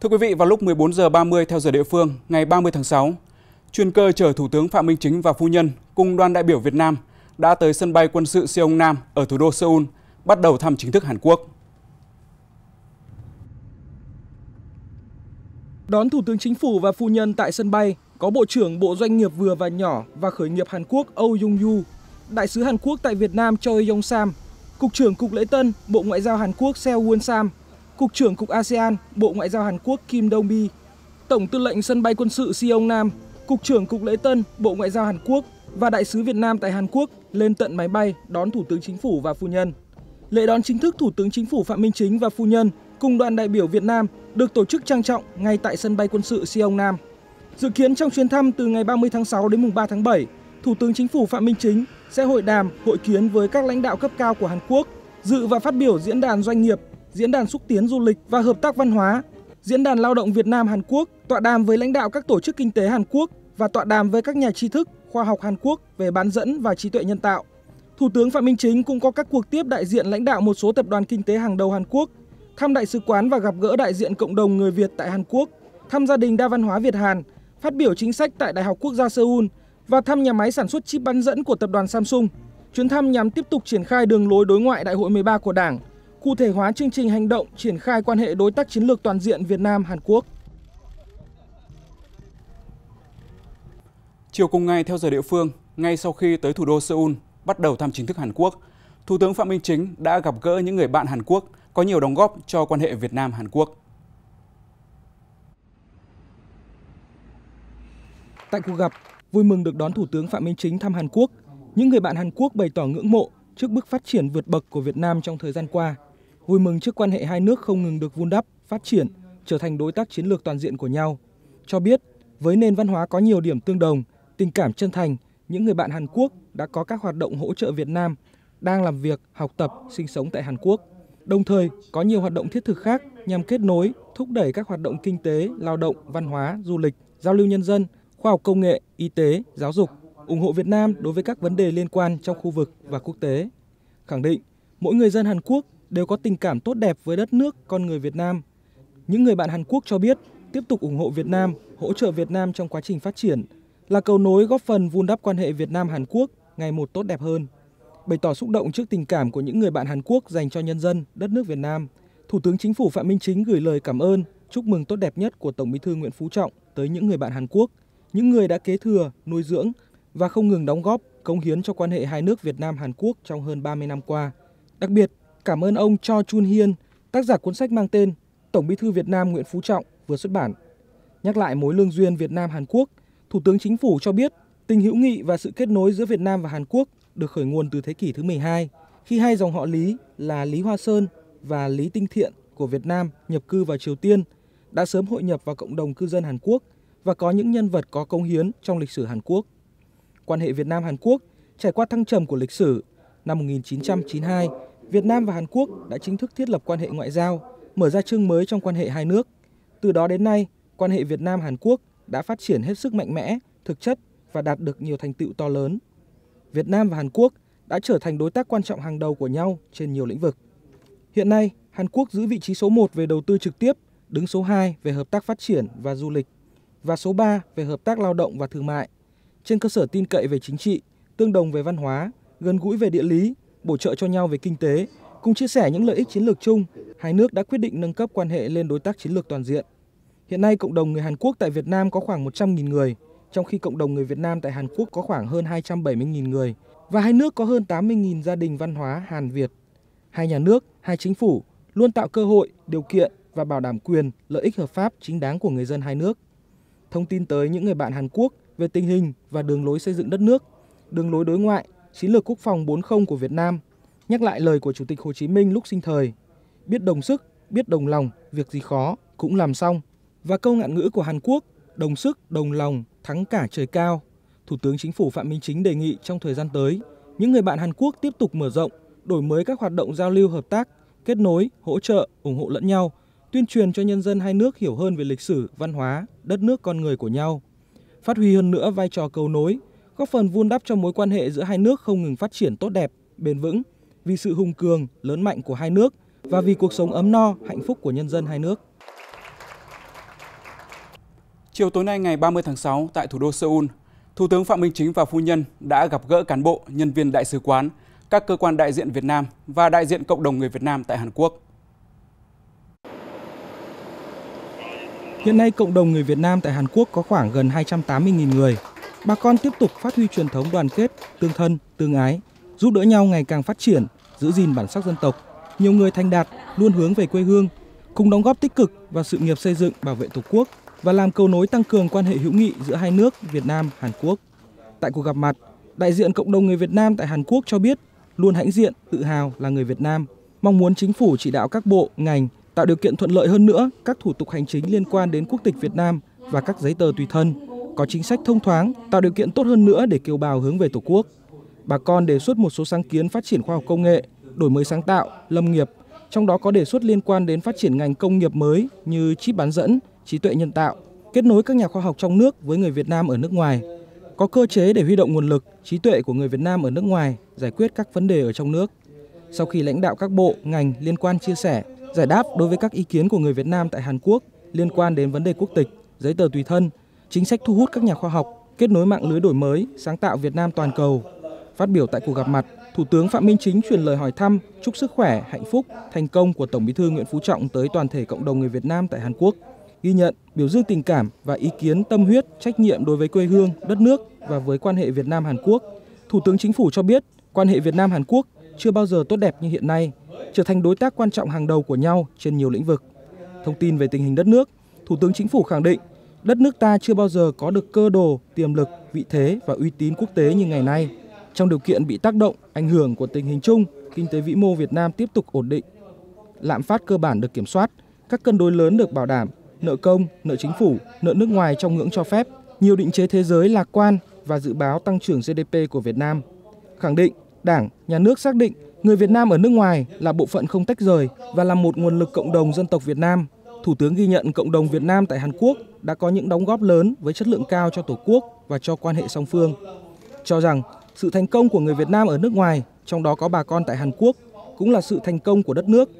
Thưa quý vị, vào lúc 14 giờ 30 theo giờ địa phương, ngày 30 tháng 6, chuyên cơ chở Thủ tướng Phạm Minh Chính và phu nhân cùng đoàn đại biểu Việt Nam đã tới sân bay quân sự Seoul Nam ở thủ đô Seoul, bắt đầu thăm chính thức Hàn Quốc. Đón Thủ tướng Chính phủ và phu nhân tại sân bay có Bộ trưởng Bộ Doanh nghiệp vừa và nhỏ và khởi nghiệp Hàn Quốc Âu Jung Yu, Đại sứ Hàn Quốc tại Việt Nam Choi Yong Sam, Cục trưởng Cục Lễ Tân, Bộ Ngoại giao Hàn Quốc Seo Won Sam, Cục trưởng Cục ASEAN, Bộ Ngoại giao Hàn Quốc Kim Dong Bi, Tổng tư lệnh sân bay quân sự Seoul Nam, Cục trưởng Cục Lễ Tân, Bộ Ngoại giao Hàn Quốc và Đại sứ Việt Nam tại Hàn Quốc lên tận máy bay đón Thủ tướng Chính phủ và phu nhân. Lễ đón chính thức Thủ tướng Chính phủ Phạm Minh Chính và phu nhân cùng đoàn đại biểu Việt Nam được tổ chức trang trọng ngay tại sân bay quân sự Seoul Nam. Dự kiến trong chuyến thăm từ ngày 30 tháng 6 đến mùng 3 tháng 7, Thủ tướng Chính phủ Phạm Minh Chính sẽ hội đàm, hội kiến với các lãnh đạo cấp cao của Hàn Quốc, dự và phát biểu diễn đàn doanh nghiệp, diễn đàn xúc tiến du lịch và hợp tác văn hóa, diễn đàn lao động Việt Nam Hàn Quốc, tọa đàm với lãnh đạo các tổ chức kinh tế Hàn Quốc và tọa đàm với các nhà tri thức, khoa học Hàn Quốc về bán dẫn và trí tuệ nhân tạo. Thủ tướng Phạm Minh Chính cũng có các cuộc tiếp đại diện lãnh đạo một số tập đoàn kinh tế hàng đầu Hàn Quốc, thăm đại sứ quán và gặp gỡ đại diện cộng đồng người Việt tại Hàn Quốc, thăm gia đình đa văn hóa Việt Hàn, phát biểu chính sách tại Đại học Quốc gia Seoul và thăm nhà máy sản xuất chip bán dẫn của tập đoàn Samsung. Chuyến thăm nhằm tiếp tục triển khai đường lối đối ngoại Đại hội 13 của Đảng, cụ thể hóa chương trình hành động triển khai quan hệ đối tác chiến lược toàn diện Việt Nam Hàn Quốc. Chiều cùng ngày theo giờ địa phương, ngay sau khi tới thủ đô Seoul bắt đầu thăm chính thức Hàn Quốc, Thủ tướng Phạm Minh Chính đã gặp gỡ những người bạn Hàn Quốc có nhiều đóng góp cho quan hệ Việt Nam Hàn Quốc. Tại cuộc gặp, vui mừng được đón Thủ tướng Phạm Minh Chính thăm Hàn Quốc, những người bạn Hàn Quốc bày tỏ ngưỡng mộ trước bước phát triển vượt bậc của Việt Nam trong thời gian qua. Vui mừng trước quan hệ hai nước không ngừng được vun đắp, phát triển, trở thành đối tác chiến lược toàn diện của nhau. Cho biết, với nền văn hóa có nhiều điểm tương đồng, tình cảm chân thành, những người bạn Hàn Quốc đã có các hoạt động hỗ trợ Việt Nam, đang làm việc, học tập, sinh sống tại Hàn Quốc. Đồng thời, có nhiều hoạt động thiết thực khác nhằm kết nối, thúc đẩy các hoạt động kinh tế, lao động, văn hóa, du lịch, giao lưu nhân dân, khoa học công nghệ, y tế, giáo dục, ủng hộ Việt Nam đối với các vấn đề liên quan trong khu vực và quốc tế. Khẳng định, mỗi người dân Hàn Quốc đều có tình cảm tốt đẹp với đất nước, con người Việt Nam. Những người bạn Hàn Quốc cho biết tiếp tục ủng hộ Việt Nam, hỗ trợ Việt Nam trong quá trình phát triển, là cầu nối góp phần vun đắp quan hệ Việt Nam Hàn Quốc ngày một tốt đẹp hơn. Bày tỏ xúc động trước tình cảm của những người bạn Hàn Quốc dành cho nhân dân, đất nước Việt Nam, Thủ tướng Chính phủ Phạm Minh Chính gửi lời cảm ơn, chúc mừng tốt đẹp nhất của Tổng Bí thư Nguyễn Phú Trọng tới những người bạn Hàn Quốc, những người đã kế thừa, nuôi dưỡng và không ngừng đóng góp, cống hiến cho quan hệ hai nước Việt Nam Hàn Quốc trong hơn 30 năm qua. Đặc biệt, cảm ơn ông Cho Chun Hiên, tác giả cuốn sách mang tên Tổng Bí thư Việt Nam Nguyễn Phú Trọng vừa xuất bản. Nhắc lại mối lương duyên Việt Nam Hàn Quốc, Thủ tướng Chính phủ cho biết tình hữu nghị và sự kết nối giữa Việt Nam và Hàn Quốc được khởi nguồn từ thế kỷ thứ 12 khi hai dòng họ Lý là Lý Hoa Sơn và Lý Tinh Thiện của Việt Nam nhập cư vào Triều Tiên đã sớm hội nhập vào cộng đồng cư dân Hàn Quốc và có những nhân vật có công hiến trong lịch sử Hàn Quốc. Quan hệ Việt Nam Hàn Quốc trải qua thăng trầm của lịch sử. Năm 1992, Việt Nam và Hàn Quốc đã chính thức thiết lập quan hệ ngoại giao, mở ra chương mới trong quan hệ hai nước. Từ đó đến nay, quan hệ Việt Nam Hàn Quốc đã phát triển hết sức mạnh mẽ, thực chất và đạt được nhiều thành tựu to lớn. Việt Nam và Hàn Quốc đã trở thành đối tác quan trọng hàng đầu của nhau trên nhiều lĩnh vực. Hiện nay, Hàn Quốc giữ vị trí số 1 về đầu tư trực tiếp, đứng số 2 về hợp tác phát triển và du lịch và số 3 về hợp tác lao động và thương mại. Trên cơ sở tin cậy về chính trị, tương đồng về văn hóa, gần gũi về địa lý, bổ trợ cho nhau về kinh tế, cùng chia sẻ những lợi ích chiến lược chung, hai nước đã quyết định nâng cấp quan hệ lên đối tác chiến lược toàn diện. Hiện nay, cộng đồng người Hàn Quốc tại Việt Nam có khoảng 100.000 người, trong khi cộng đồng người Việt Nam tại Hàn Quốc có khoảng hơn 270.000 người và hai nước có hơn 80.000 gia đình văn hóa Hàn Việt. Hai nhà nước, hai chính phủ luôn tạo cơ hội, điều kiện và bảo đảm quyền, lợi ích hợp pháp chính đáng của người dân hai nước. Thông tin tới những người bạn Hàn Quốc về tình hình và đường lối xây dựng đất nước, đường lối đối ngoại, chiến lược quốc phòng 40 của Việt Nam, nhắc lại lời của Chủ tịch Hồ Chí Minh lúc sinh thời, biết đồng sức, biết đồng lòng, việc gì khó cũng làm xong. Và câu ngạn ngữ của Hàn Quốc, đồng sức, đồng lòng, thắng cả trời cao. Thủ tướng Chính phủ Phạm Minh Chính đề nghị trong thời gian tới, những người bạn Hàn Quốc tiếp tục mở rộng, đổi mới các hoạt động giao lưu hợp tác, kết nối, hỗ trợ, ủng hộ lẫn nhau, tuyên truyền cho nhân dân hai nước hiểu hơn về lịch sử, văn hóa, đất nước con người của nhau, phát huy hơn nữa vai trò cầu nối, góp phần vun đắp cho mối quan hệ giữa hai nước không ngừng phát triển tốt đẹp, bền vững vì sự hùng cường, lớn mạnh của hai nước và vì cuộc sống ấm no, hạnh phúc của nhân dân hai nước. Chiều tối nay ngày 30 tháng 6 tại thủ đô Seoul, Thủ tướng Phạm Minh Chính và phu nhân đã gặp gỡ cán bộ, nhân viên đại sứ quán, các cơ quan đại diện Việt Nam và đại diện cộng đồng người Việt Nam tại Hàn Quốc. Hiện nay, cộng đồng người Việt Nam tại Hàn Quốc có khoảng gần 280.000 người. Bà con tiếp tục phát huy truyền thống đoàn kết, tương thân, tương ái, giúp đỡ nhau ngày càng phát triển, giữ gìn bản sắc dân tộc. Nhiều người thành đạt, luôn hướng về quê hương, cùng đóng góp tích cực vào sự nghiệp xây dựng bảo vệ Tổ quốc và làm cầu nối tăng cường quan hệ hữu nghị giữa hai nước Việt Nam Hàn Quốc. Tại cuộc gặp mặt, đại diện cộng đồng người Việt Nam tại Hàn Quốc cho biết luôn hãnh diện, tự hào là người Việt Nam, mong muốn chính phủ chỉ đạo các bộ, ngành tạo điều kiện thuận lợi hơn nữa các thủ tục hành chính liên quan đến quốc tịch Việt Nam và các giấy tờ tùy thân, có chính sách thông thoáng, tạo điều kiện tốt hơn nữa để kiều bào hướng về Tổ quốc. Bà con đề xuất một số sáng kiến phát triển khoa học công nghệ, đổi mới sáng tạo, lâm nghiệp, trong đó có đề xuất liên quan đến phát triển ngành công nghiệp mới như chip bán dẫn, trí tuệ nhân tạo, kết nối các nhà khoa học trong nước với người Việt Nam ở nước ngoài, có cơ chế để huy động nguồn lực, trí tuệ của người Việt Nam ở nước ngoài giải quyết các vấn đề ở trong nước. Sau khi lãnh đạo các bộ, ngành liên quan chia sẻ, giải đáp đối với các ý kiến của người Việt Nam tại Hàn Quốc liên quan đến vấn đề quốc tịch, giấy tờ tùy thân, chính sách thu hút các nhà khoa học, kết nối mạng lưới đổi mới, sáng tạo Việt Nam toàn cầu. Phát biểu tại cuộc gặp mặt, Thủ tướng Phạm Minh Chính truyền lời hỏi thăm, chúc sức khỏe, hạnh phúc, thành công của Tổng Bí thư Nguyễn Phú Trọng tới toàn thể cộng đồng người Việt Nam tại Hàn Quốc, ghi nhận, biểu dương tình cảm và ý kiến tâm huyết, trách nhiệm đối với quê hương, đất nước và với quan hệ Việt Nam Hàn Quốc. Thủ tướng Chính phủ cho biết, quan hệ Việt Nam Hàn Quốc chưa bao giờ tốt đẹp như hiện nay, trở thành đối tác quan trọng hàng đầu của nhau trên nhiều lĩnh vực. Thông tin về tình hình đất nước, Thủ tướng Chính phủ khẳng định, đất nước ta chưa bao giờ có được cơ đồ, tiềm lực, vị thế và uy tín quốc tế như ngày nay. Trong điều kiện bị tác động, ảnh hưởng của tình hình chung, kinh tế vĩ mô Việt Nam tiếp tục ổn định. Lạm phát cơ bản được kiểm soát, các cân đối lớn được bảo đảm, nợ công, nợ chính phủ, nợ nước ngoài trong ngưỡng cho phép, nhiều định chế thế giới lạc quan và dự báo tăng trưởng GDP của Việt Nam. Khẳng định, Đảng, Nhà nước xác định người Việt Nam ở nước ngoài là bộ phận không tách rời và là một nguồn lực cộng đồng dân tộc Việt Nam. Thủ tướng ghi nhận cộng đồng Việt Nam tại Hàn Quốc đã có những đóng góp lớn với chất lượng cao cho Tổ quốc và cho quan hệ song phương. Cho rằng sự thành công của người Việt Nam ở nước ngoài, trong đó có bà con tại Hàn Quốc, cũng là sự thành công của đất nước.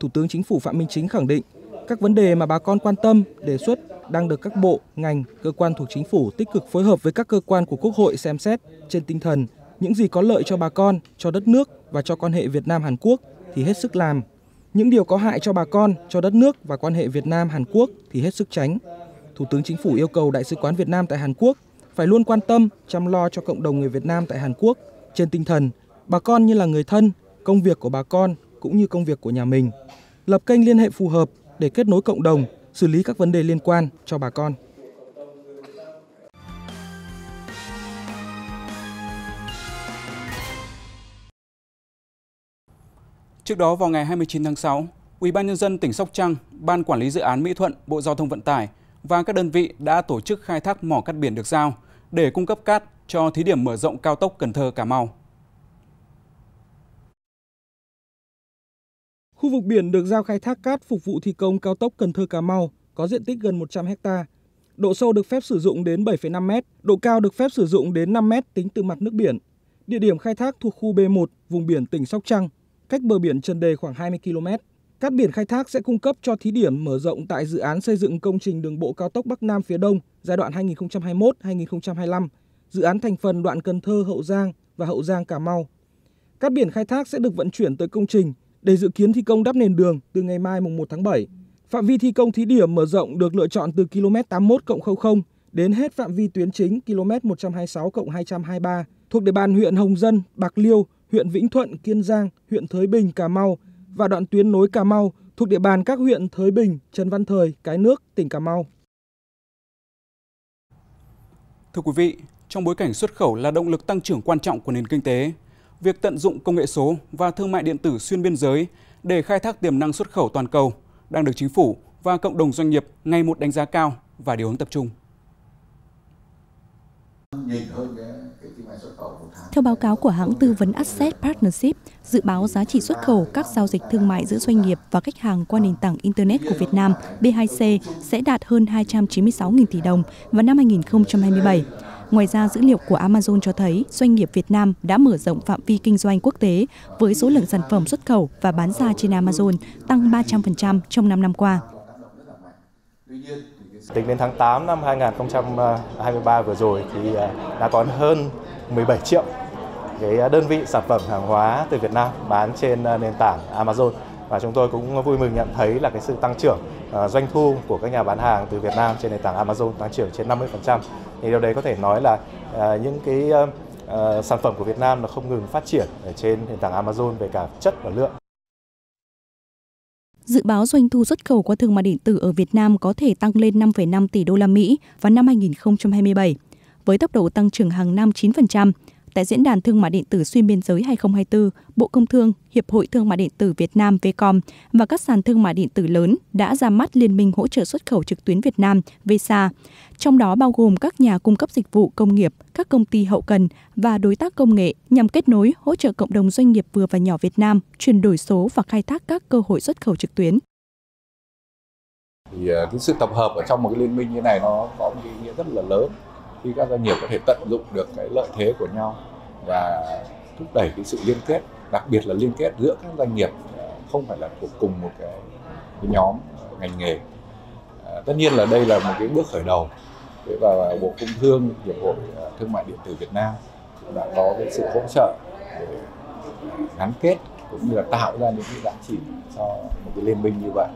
Thủ tướng Chính phủ Phạm Minh Chính khẳng định các vấn đề mà bà con quan tâm, đề xuất đang được các bộ, ngành, cơ quan thuộc chính phủ tích cực phối hợp với các cơ quan của Quốc hội xem xét trên tinh thần những gì có lợi cho bà con, cho đất nước và cho quan hệ Việt Nam Hàn Quốc thì hết sức làm. Những điều có hại cho bà con, cho đất nước và quan hệ Việt Nam Hàn Quốc thì hết sức tránh. Thủ tướng Chính phủ yêu cầu Đại sứ quán Việt Nam tại Hàn Quốc phải luôn quan tâm, chăm lo cho cộng đồng người Việt Nam tại Hàn Quốc trên tinh thần bà con như là người thân, công việc của bà con cũng như công việc của nhà mình. Lập kênh liên hệ phù hợp để kết nối cộng đồng, xử lý các vấn đề liên quan cho bà con. Trước đó vào ngày 29 tháng 6, Ủy ban nhân dân tỉnh Sóc Trăng, Ban quản lý dự án Mỹ Thuận, Bộ Giao thông Vận tải và các đơn vị đã tổ chức khai thác mỏ cát biển được giao để cung cấp cát cho thí điểm mở rộng cao tốc Cần Thơ Cà Mau. Khu vực biển được giao khai thác cát phục vụ thi công cao tốc Cần Thơ Cà Mau có diện tích gần 100 ha. Độ sâu được phép sử dụng đến 7,5 m, độ cao được phép sử dụng đến 5 m tính từ mặt nước biển. Địa điểm khai thác thuộc khu B1, vùng biển tỉnh Sóc Trăng, cách bờ biển Trần Đề khoảng 20 km. Cát biển khai thác sẽ cung cấp cho thí điểm mở rộng tại dự án xây dựng công trình đường bộ cao tốc Bắc Nam phía Đông giai đoạn 2021-2025, dự án thành phần đoạn Cần Thơ Hậu Giang và Hậu Giang Cà Mau. Cát biển khai thác sẽ được vận chuyển tới công trình để dự kiến thi công đắp nền đường từ ngày mai mùng 1 tháng 7. Phạm vi thi công thí điểm mở rộng được lựa chọn từ km 81 00 đến hết phạm vi tuyến chính km 126 223 thuộc địa bàn huyện Hồng Dân, Bạc Liêu, huyện Vĩnh Thuận, Kiên Giang, huyện Thới Bình, Cà Mau và đoạn tuyến nối Cà Mau thuộc địa bàn các huyện Thới Bình, Trần Văn Thời, Cái Nước, tỉnh Cà Mau. Thưa quý vị, trong bối cảnh xuất khẩu là động lực tăng trưởng quan trọng của nền kinh tế, việc tận dụng công nghệ số và thương mại điện tử xuyên biên giới để khai thác tiềm năng xuất khẩu toàn cầu đang được chính phủ và cộng đồng doanh nghiệp ngày một đánh giá cao và điều hướng tập trung. Theo báo cáo của hãng tư vấn Asset Partnership, dự báo giá trị xuất khẩu các giao dịch thương mại giữa doanh nghiệp và khách hàng qua nền tảng Internet của Việt Nam B2C sẽ đạt hơn 296.000 tỷ đồng vào năm 2027. Ngoài ra, dữ liệu của Amazon cho thấy doanh nghiệp Việt Nam đã mở rộng phạm vi kinh doanh quốc tế với số lượng sản phẩm xuất khẩu và bán ra trên Amazon tăng 300% trong 5 năm qua. Tính đến tháng 8 năm 2023 vừa rồi thì à, đã có hơn 17 triệu cái à, đơn vị sản phẩm hàng hóa từ Việt Nam bán trên à, nền tảng Amazon và chúng tôi cũng vui mừng nhận thấy là cái sự tăng trưởng à, doanh thu của các nhà bán hàng từ Việt Nam trên nền tảng Amazon tăng trưởng trên 50%. Thì điều đấy có thể nói là những cái sản phẩm của Việt Nam nó không ngừng phát triển ở trên nền tảng Amazon về cả chất và lượng. Dự báo doanh thu xuất khẩu qua thương mại điện tử ở Việt Nam có thể tăng lên 5,5 tỷ đô la Mỹ vào năm 2027 với tốc độ tăng trưởng hàng năm 9%, Tại Diễn đàn Thương mại điện tử xuyên biên giới 2024, Bộ Công Thương, Hiệp hội Thương mại điện tử Việt Nam Vcom và các sàn thương mại điện tử lớn đã ra mắt Liên minh hỗ trợ xuất khẩu trực tuyến Việt Nam VESA, trong đó bao gồm các nhà cung cấp dịch vụ công nghiệp, các công ty hậu cần và đối tác công nghệ nhằm kết nối hỗ trợ cộng đồng doanh nghiệp vừa và nhỏ Việt Nam chuyển đổi số và khai thác các cơ hội xuất khẩu trực tuyến. Thì à, cái sự tập hợp ở trong một cái liên minh như này nó có một ý nghĩa rất là lớn khi các doanh nghiệp có thể tận dụng được cái lợi thế của nhau và thúc đẩy cái sự liên kết đặc biệt là liên kết giữa các doanh nghiệp ờ, không phải là thuộc cùng một cái, cái nhóm ờ, ngành nghề. À, tất nhiên là đây là một cái bước khởi đầu. Và bộ công thương hiệp hội thương mại điện tử việt nam đã có cái sự hỗ trợ để gắn kết cũng như là tạo ra những cái giá trị cho một cái liên minh như vậy.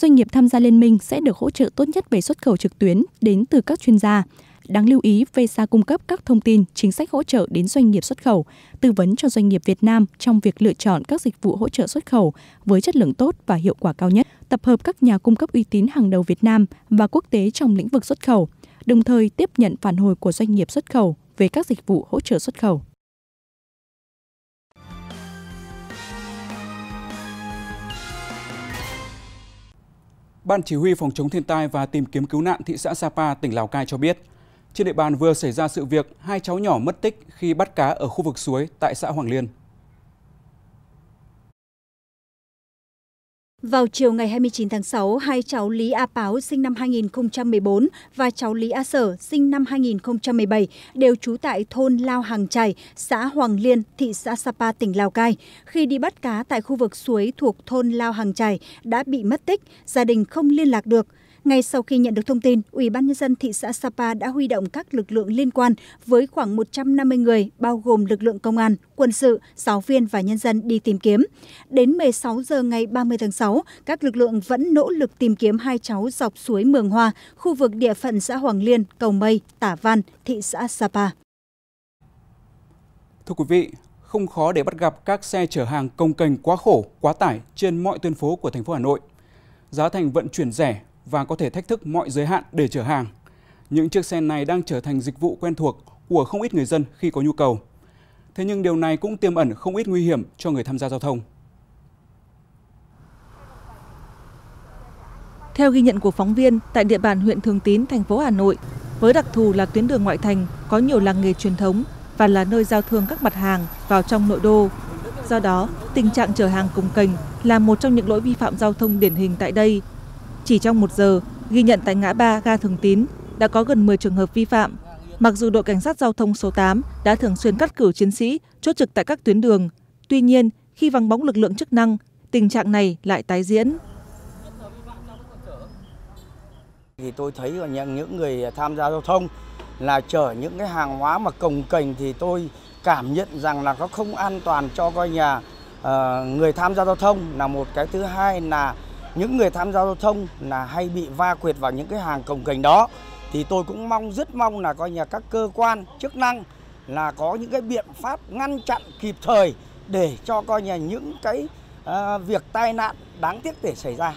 Doanh nghiệp tham gia liên minh sẽ được hỗ trợ tốt nhất về xuất khẩu trực tuyến đến từ các chuyên gia. Đáng lưu ý, VESA cung cấp các thông tin, chính sách hỗ trợ đến doanh nghiệp xuất khẩu, tư vấn cho doanh nghiệp Việt Nam trong việc lựa chọn các dịch vụ hỗ trợ xuất khẩu với chất lượng tốt và hiệu quả cao nhất, tập hợp các nhà cung cấp uy tín hàng đầu Việt Nam và quốc tế trong lĩnh vực xuất khẩu, đồng thời tiếp nhận phản hồi của doanh nghiệp xuất khẩu về các dịch vụ hỗ trợ xuất khẩu. Ban Chỉ huy Phòng chống thiên tai và tìm kiếm cứu nạn thị xã Sapa, tỉnh Lào Cai cho biết, trên địa bàn vừa xảy ra sự việc hai cháu nhỏ mất tích khi bắt cá ở khu vực suối tại xã Hoàng Liên. Vào chiều ngày 29 tháng 6, hai cháu Lý A Páo sinh năm 2014 và cháu Lý A Sở sinh năm 2017 đều trú tại thôn Lao Hàng Chảy, xã Hoàng Liên, thị xã Sapa, tỉnh Lào Cai. Khi đi bắt cá tại khu vực suối thuộc thôn Lao Hàng Chảy đã bị mất tích, gia đình không liên lạc được. Ngay sau khi nhận được thông tin, Ủy ban nhân dân thị xã Sapa đã huy động các lực lượng liên quan với khoảng 150 người, bao gồm lực lượng công an, quân sự, giáo viên và nhân dân đi tìm kiếm. Đến 16 giờ ngày 30 tháng 6, các lực lượng vẫn nỗ lực tìm kiếm hai cháu dọc suối Mường Hoa, khu vực địa phận xã Hoàng Liên, Cầu Mây, Tả Văn, thị xã Sapa. Thưa quý vị, không khó để bắt gặp các xe chở hàng công cành quá khổ, quá tải trên mọi tuyến phố của thành phố Hà Nội. Giá thành vận chuyển rẻ và có thể thách thức mọi giới hạn để chở hàng. Những chiếc xe này đang trở thành dịch vụ quen thuộc của không ít người dân khi có nhu cầu. Thế nhưng điều này cũng tiềm ẩn không ít nguy hiểm cho người tham gia giao thông. Theo ghi nhận của phóng viên, tại địa bàn huyện Thường Tín, thành phố Hà Nội, với đặc thù là tuyến đường ngoại thành, có nhiều làng nghề truyền thống và là nơi giao thương các mặt hàng vào trong nội đô. Do đó, tình trạng chở hàng cùng cành là một trong những lỗi vi phạm giao thông điển hình tại đây. Chỉ trong một giờ, ghi nhận tại ngã ba ga Thường Tín đã có gần 10 trường hợp vi phạm. Mặc dù đội cảnh sát giao thông số 8 đã thường xuyên cắt cử chiến sĩ chốt trực tại các tuyến đường, tuy nhiên khi vắng bóng lực lượng chức năng, tình trạng này lại tái diễn. Thì tôi thấy là những người tham gia giao thông là chở những cái hàng hóa mà cồng cành thì tôi cảm nhận rằng là nó không an toàn cho coi nhà uh, người tham gia giao thông là một cái thứ hai là những người tham gia giao thông là hay bị va quệt vào những cái hàng cồng kềnh đó thì tôi cũng mong rất mong là coi nhà các cơ quan chức năng là có những cái biện pháp ngăn chặn kịp thời để cho coi nhà những cái uh, việc tai nạn đáng tiếc để xảy ra.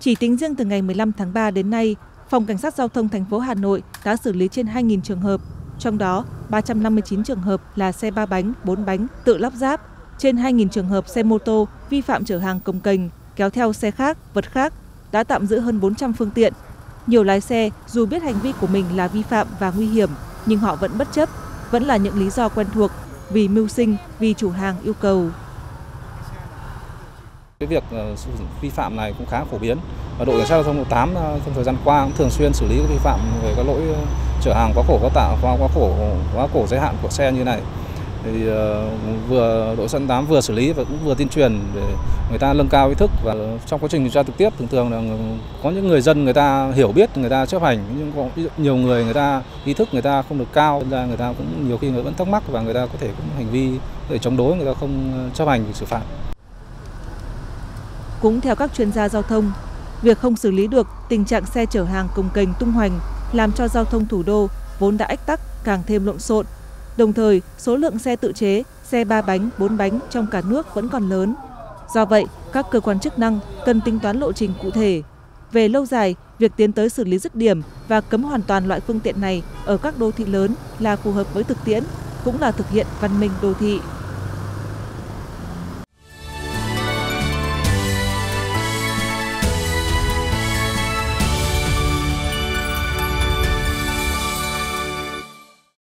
Chỉ tính riêng từ ngày 15 tháng 3 đến nay, Phòng Cảnh sát Giao thông thành phố Hà Nội đã xử lý trên 2.000 trường hợp, trong đó 359 trường hợp là xe ba bánh, bốn bánh tự lắp ráp, trên 2.000 trường hợp xe mô tô vi phạm chở hàng công cành kéo theo xe khác, vật khác, đã tạm giữ hơn 400 phương tiện. Nhiều lái xe dù biết hành vi của mình là vi phạm và nguy hiểm, nhưng họ vẫn bất chấp, vẫn là những lý do quen thuộc, vì mưu sinh, vì chủ hàng yêu cầu. Cái việc ờ, vi phạm này cũng khá phổ biến và đội cảnh sát giao thông 8 ờ, trong thời gian qua cũng thường xuyên xử lý các vi phạm về các lỗi ờ, chở hàng quá khổ quá tạ quá quá khổ quá khổ giới hạn của xe như này thì ờ, vừa đội sân tám vừa xử lý và cũng vừa tuyên truyền để người ta nâng cao ý thức và trong quá trình điều tra trực tiếp thường thường là có những người dân người ta hiểu biết người ta chấp hành nhưng có nhiều người người ta ý thức người ta không được cao ra người ta cũng nhiều khi người vẫn thắc mắc và người ta có thể cũng hành vi để chống đối người ta không ờ, chấp hành xử phạt. Cũng theo các chuyên gia giao thông, việc không xử lý được tình trạng xe chở hàng cồng kềnh tung hoành làm cho giao thông thủ đô vốn đã ách tắc càng thêm lộn xộn. Đồng thời, số lượng xe tự chế, xe ba bánh, bốn bánh trong cả nước vẫn còn lớn. Do vậy, các cơ quan chức năng cần tính toán lộ trình cụ thể. Về lâu dài, việc tiến tới xử lý rứt điểm và cấm hoàn toàn loại phương tiện này ở các đô thị lớn là phù hợp với thực tiễn, cũng là thực hiện văn minh đô thị.